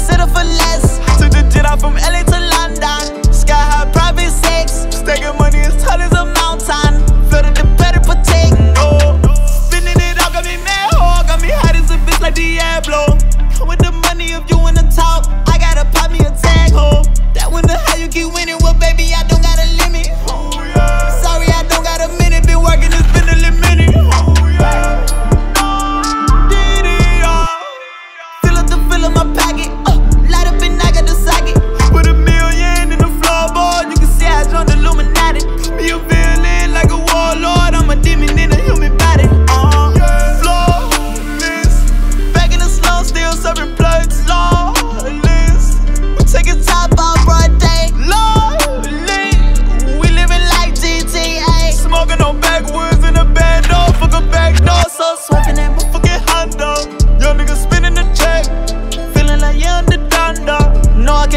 No, I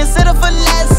consider finesse.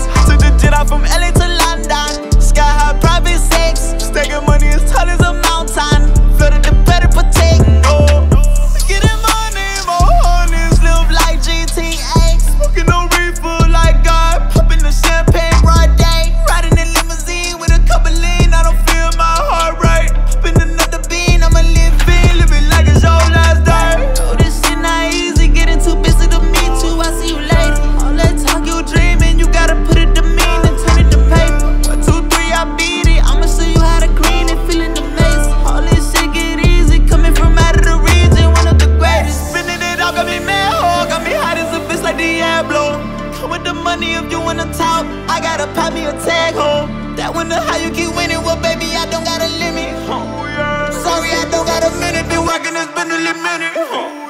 the. Come with the money if you wanna talk. I gotta pop me a tag home. That wonder how you keep winning. Well, baby, I don't got a limit. Oh, yeah. Sorry, I don't got a minute. Been working, it's been a minute.